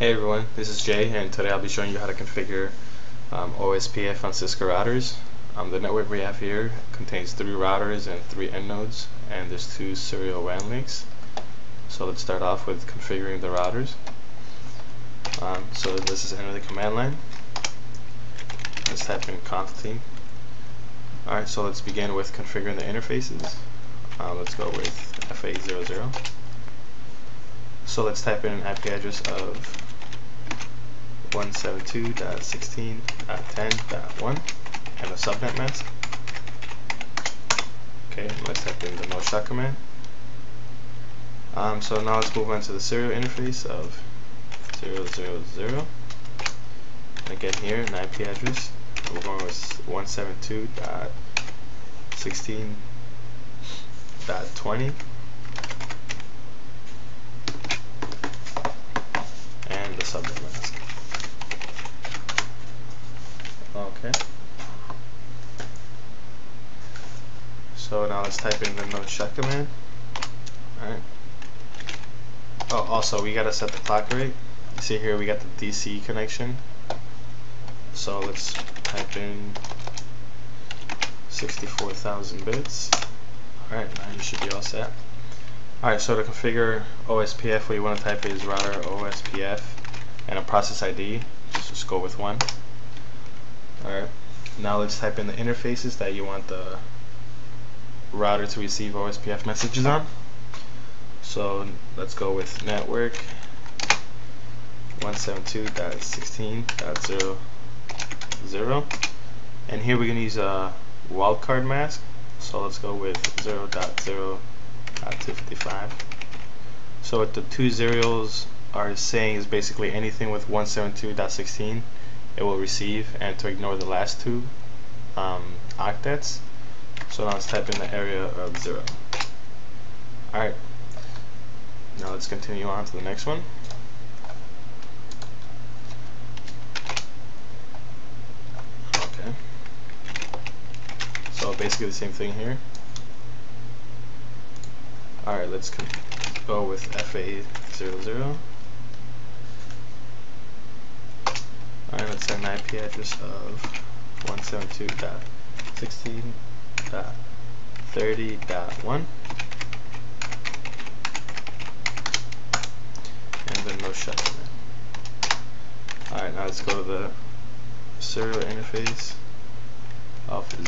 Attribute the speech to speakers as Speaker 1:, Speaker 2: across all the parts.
Speaker 1: Hey everyone, this is Jay and today I'll be showing you how to configure um, OSPF on Cisco routers. Um, the network we have here contains three routers and three end nodes and there's two serial WAN links. So let's start off with configuring the routers. Um, so this is enter the command line. Let's type in conf Alright, so let's begin with configuring the interfaces. Uh, let's go with FA00. So let's type in an IP address of 172.16.10.1 and a subnet mask. Okay, let's type in the no shut command. Um, so now let's move on to the serial interface of 000. Again here, an IP address. We're going with 172.16.20 and the subnet mask. Okay. So now let's type in the no shut command. Alright. Oh, also we gotta set the clock rate. See here we got the DCE connection. So let's type in 64,000 bits. Alright, now you should be all set. Alright, so to configure OSPF, what you want to type is router OSPF and a process ID. Just go with one. Alright, now let's type in the interfaces that you want the router to receive OSPF messages on. So let's go with network 172.16.00 and here we're going to use a wildcard mask so let's go with 0.0.255 so what the two zeros are saying is basically anything with 172.16 it will receive and to ignore the last two um, octets. So now let's type in the area of 0. Alright, now let's continue on to the next one. Okay. So basically the same thing here. Alright, let's go with FA00. Alright, let's set an IP address of 172.16.30.1 and then no shut command. Alright, now let's go to the serial interface of 010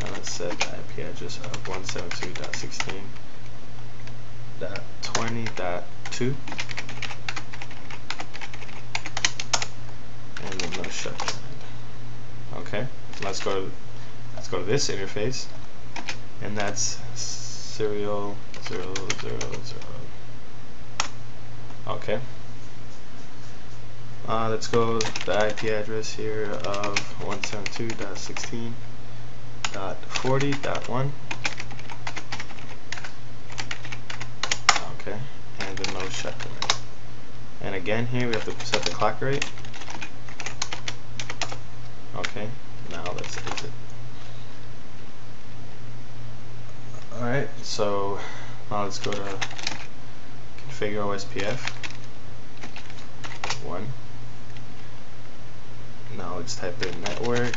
Speaker 1: and let's set the IP address of 172.16.20.2 and then no shut command. Okay, let's go to let's go to this interface, and that's serial zero zero zero. Okay. Uh, let's go the IP address here of 172.16.40.1. Okay, and the no shut command. And again here we have to set the clock rate. Okay, now let's exit. Alright, so now let's go to configure OSPF. One. Now let's type in network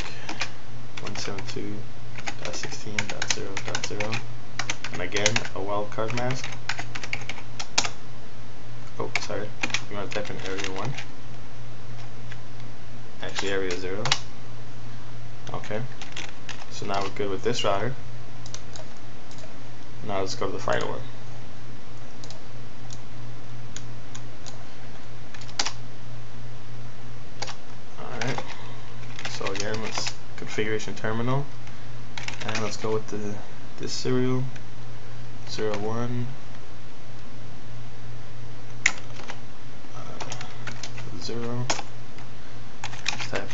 Speaker 1: 172.16.0.0 and again a wildcard mask. Oh, sorry. You want to type in area 1? Actually, area 0. Okay. So now we're good with this router. Now let's go to the final one. Alright. So again, let's configuration terminal. And let's go with the this serial 01 uh, 0 let's type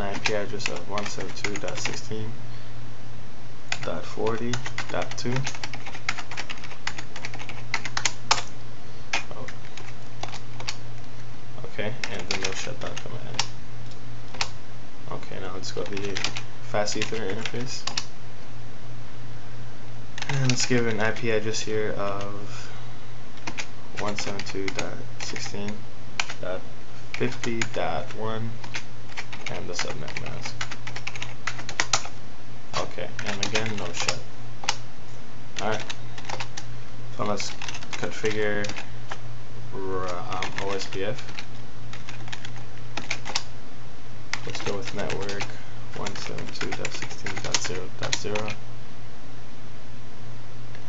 Speaker 1: an IP address of 172.16.40.2 oh. okay and then no shutdown command. Okay now let's go to the fast ether interface. And let's give an IP address here of 172.16.50.1 and the subnet mask. Okay, and again, no shut. Alright, so let's configure um, OSPF. Let's go with network 172.16.0.0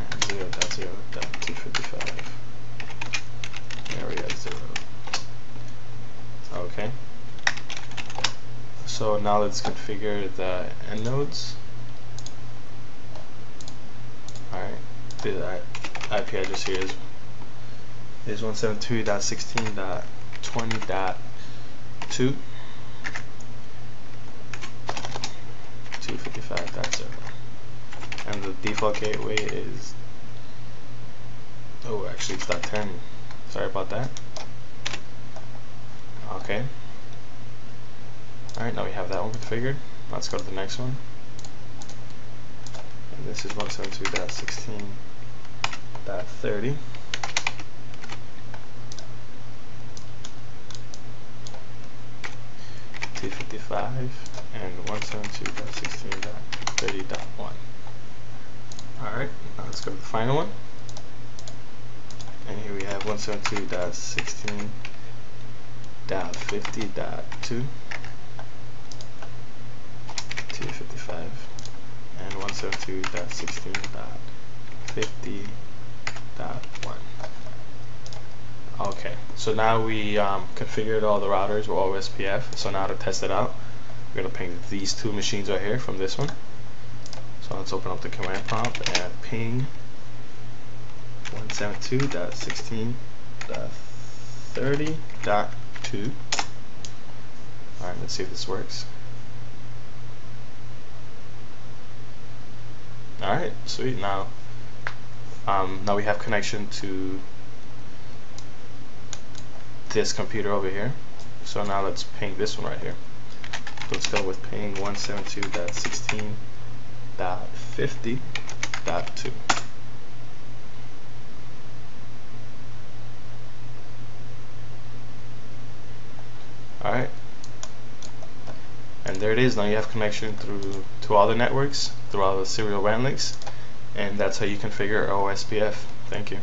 Speaker 1: and 0.0.255 area 0. Okay. So now let's configure the end nodes. Alright, the IP address here is is 172.16.20.2 255.0 and the default gateway is oh actually it's dot 10 sorry about that. Okay alright now we have that one configured. Let's go to the next one. And this is 172.16.30 255 and 172.16.30.1 alright now let's go to the final one. And here we have 172.16.50.2 255 and 172.16.50.1 okay so now we um, configured all the routers with OSPF so now to test it out we're going to ping these two machines right here from this one. So let's open up the command prompt and ping 172.16.30.2 alright let's see if this works Alright, sweet. Now, um, now we have connection to this computer over here. So now let's ping this one right here. Let's go with ping 172.16.50.2. Alright. And there it is. Now you have connection through to the networks, through all the serial WAN links, and that's how you configure OSPF. Thank you.